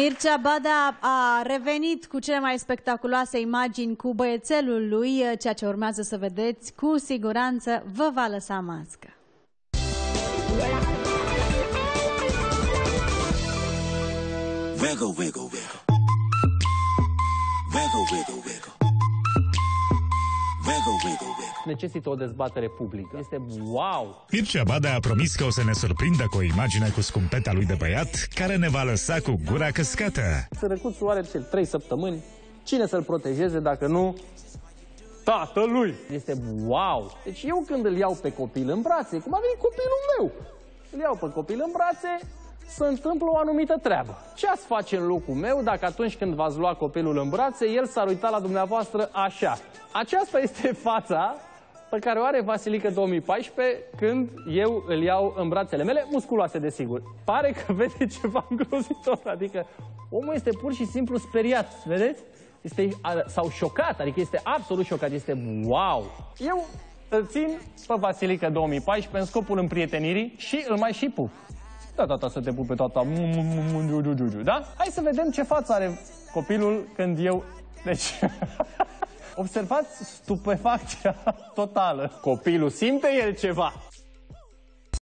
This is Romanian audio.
Mircea Bada a revenit cu cele mai spectaculoase imagini cu băiețelul lui. Ceea ce urmează să vedeți, cu siguranță vă va lăsa mască. Wiggle, wiggle, wiggle. Wiggle, wiggle, Necesită o dezbatere publică. Este wow! Mircea Bada a promis că o să ne surprindă cu o imagine cu scumpeta lui de băiat care ne va lăsa cu gura căscată. Sărăcuțul are cel 3 săptămâni. Cine să-l protejeze dacă nu tatălui? Este wow! Deci eu când îl iau pe copil în brațe, cum a venit copilul meu, îl iau pe copil în brațe, se întâmplă o anumită treabă. Ce ați face în locul meu dacă atunci când v-ați lua copilul în brațe, el s-ar uita la dumneavoastră așa? Aceasta este fața pe care o are Vasilică 2014 când eu îl iau în brațele mele, musculoase desigur. Pare că vede ceva îngrozitor, adică omul este pur și simplu speriat, vedeți? Este, sau șocat, adică este absolut șocat, este wow! Eu îl țin pe Vasilică 2014 în scopul împrietenirii și îl mai și pup. Da, tata, să te pupe tata. Da? Hai să vedem ce față are copilul când eu... Deci... Observați stupefacția totală. Copilul simte el ceva.